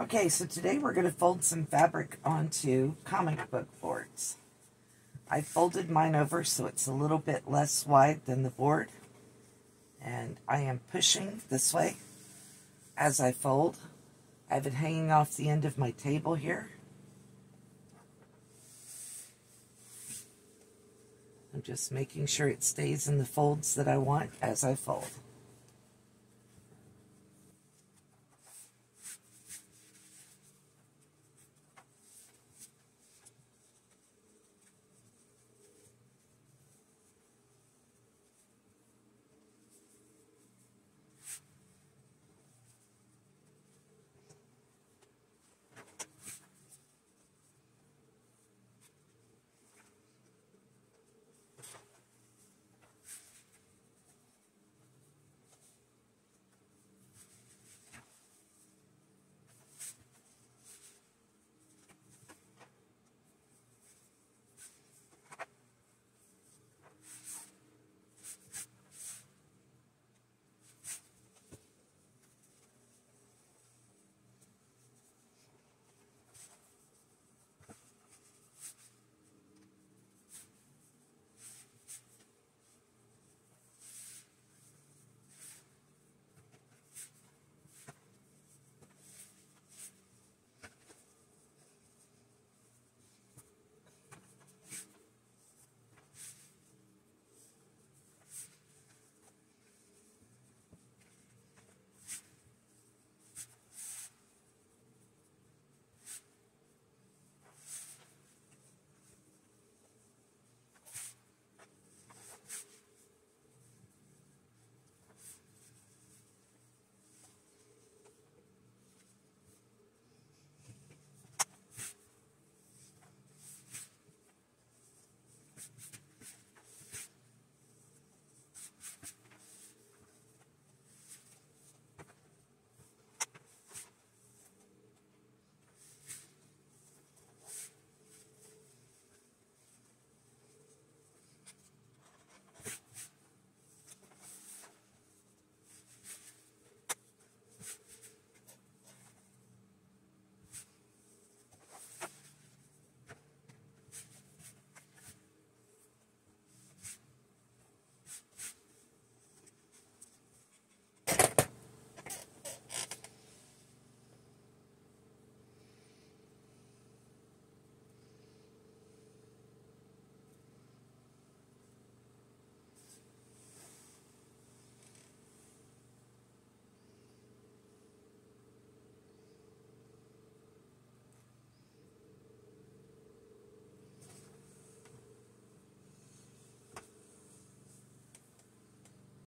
Okay, so today we're going to fold some fabric onto comic book boards. I folded mine over so it's a little bit less wide than the board. And I am pushing this way as I fold. I have it hanging off the end of my table here. I'm just making sure it stays in the folds that I want as I fold.